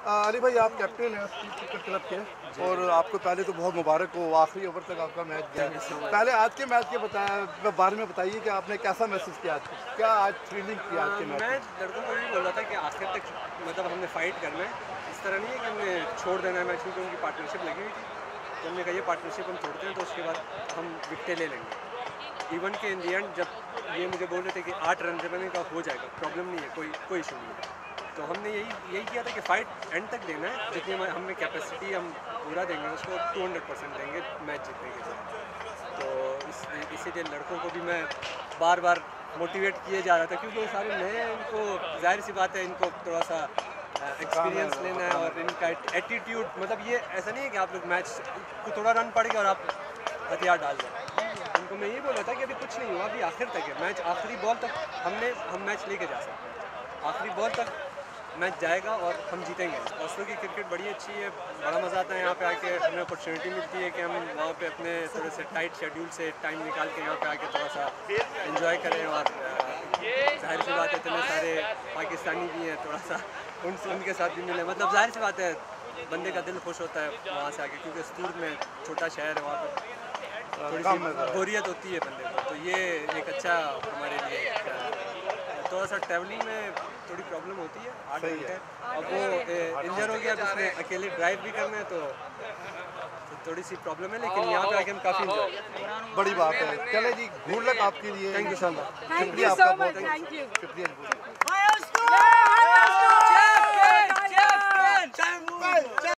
अली भाई आप कैप्टन हैं क्रिकेट क्लब के और आपको पहले तो बहुत मुबारक हो आखिरी ओवर तक आपका मैच गया। पहले आज के मैच के बताया बारे में बताइए कि आपने कैसा मैसेज किया आज? क्या आज फील्डिंग किया आज के मैच मैं लड़कों को भी बोल रहा था कि आखिर तक मतलब हमने फाइट करना है। इस तरह नहीं है कि हमने छोड़ देना है मैच क्योंकि उनकी पार्टनरशिप लगी हुई थी। हमने कहा ये पार्टनरशिप हम छोड़ते हैं तो उसके बाद हम विकटें ले लेंगे। इवन के इन दी एंड जब ये मुझे बोल रहे थे कि आठ रन से बने का हो जाएगा प्रॉब्लम नहीं है कोई कोई इशू नहीं है। तो हमने यही यही किया था कि फाइट एंड तक देना है। जितनी हम हमें कैपेसिटी हम पूरा देंगे उसको 200 परसेंट देंगे मैच जीतने के लिए तो इस इसीलिए लड़कों को भी मैं बार बार मोटिवेट किए जा रहा था क्योंकि वो सारे नए हैं इनको ज़ाहिर सी बात है इनको थोड़ा सा एक्सपीरियंस लेना है और इनका एटीट्यूड मतलब ये ऐसा नहीं है कि आप लोग मैच को थोड़ा रन पड़ेगा और आप हथियार डाल दें। उनको मैं ये बोल था कि अभी कुछ नहीं हुआ अभी आखिर तक है। मैच आखिरी बॉल तक हमने हम मैच लेके जा सकते हैं। आखिरी बॉल तक मैच जाएगा और हम जीतेंगे। ऑस्लो की क्रिकेट बड़ी अच्छी है बड़ा मज़ा आता है यहाँ पे आके हमें अपॉर्चुनिटी मिलती है कि हम वहाँ पे अपने थोड़े से टाइट शेड्यूल से टाइम निकाल के यहाँ पे आके थोड़ा सा इन्जॉय करें और ज़ाहिर सी बात है इतने सारे पाकिस्तानी भी हैं थोड़ा सा उनसे उनके साथ भी मिले। मतलब ज़ाहिर सी बात है बंदे का दिल खुश होता है वहाँ से आके क्योंकि स्तूर में छोटा शहर है वहाँ पर थोड़ी सी बोरियत होती है बंदे को। तो ये एक अच्छा हमारे थोड़ा सा ट्रैवलिंग में थोड़ी प्रॉब्लम होती है आठ घंटे। अब वो इंजर हो गया तो उसने अकेले ड्राइव भी करना है तो, तो थोड़ी सी प्रॉब्लम है लेकिन यहाँ पे आके हम काफ़ी इंजॉय बड़ी बात है। चले जी गुड लक आपके लिए। थैंक यू सो मच शुक्रिया आपका बहुत शुक्रिया।